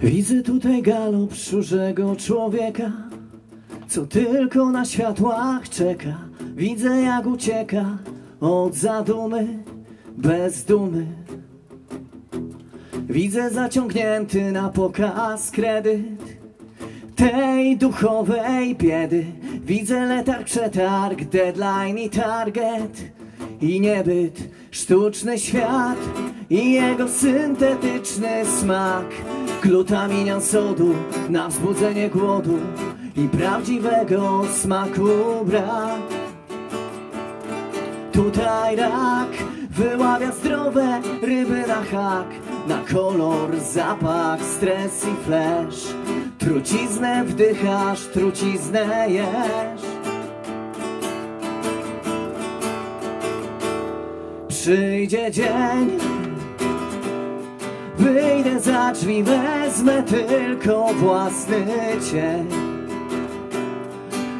Widzę tutaj galop szurzego człowieka, co tylko na światłach czeka. Widzę jak ucieka od zadumy, bez dumy. Widzę zaciągnięty na pokaz kredyt, tej duchowej biedy. Widzę letarg, przetarg, deadline i target i niebyt, sztuczny świat i jego syntetyczny smak. Glutaminian sodu na wzbudzenie głodu i prawdziwego smaku brak. Tutaj rak wyławia zdrowe ryby na hak Na kolor, zapach, stres i flash Truciznę wdychasz, truciznę jesz. Przyjdzie dzień Wyjdę za drzwi, wezmę tylko własny cień.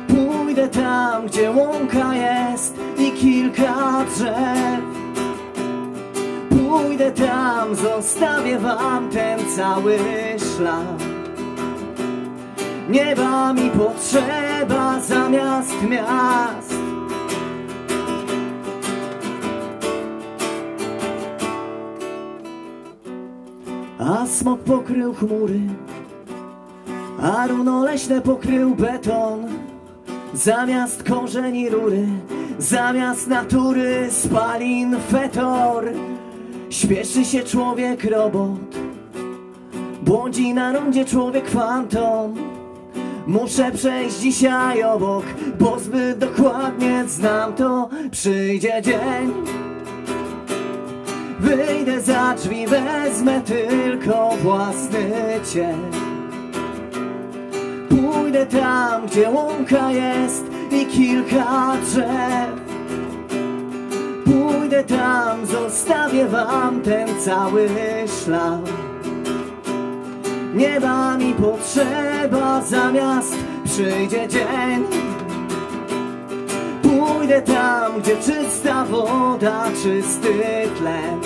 Pójdę tam, gdzie łąka jest i kilka drzew. Pójdę tam, zostawię wam ten cały szlak Nieba mi potrzeba zamiast miast. A smok pokrył chmury A runo leśne pokrył beton. Zamiast korzeni rury Zamiast natury spalin fetor. Śpieszy się człowiek robot Błądzi na rondzie człowiek fantom Muszę przejść dzisiaj obok Bo zbyt dokładnie znam to. Przyjdzie dzień. Wyjdę za drzwi, wezmę tylko własny cień. Pójdę tam, gdzie łąka jest i kilka drzew. Pójdę tam, zostawię wam ten cały szlak Nieba mi potrzeba zamiast przyjdzie dzień. Pójdę tam, gdzie czysta woda, czysty tlen.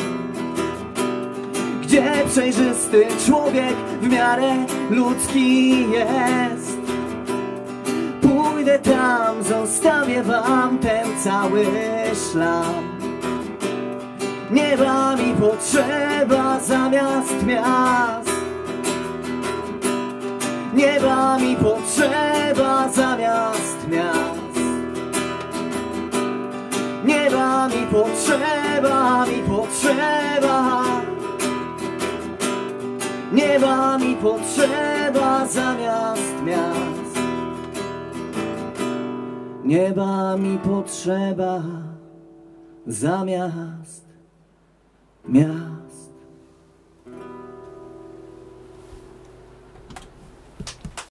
Gdzie przejrzysty człowiek w miarę ludzki jest. Pójdę tam, zostawię wam ten cały szlam. Nieba mi potrzeba zamiast miast Nieba mi potrzeba zamiast miast. Nieba mi potrzeba, mi potrzeba. Nieba mi potrzeba zamiast miast. Nieba mi potrzeba zamiast miast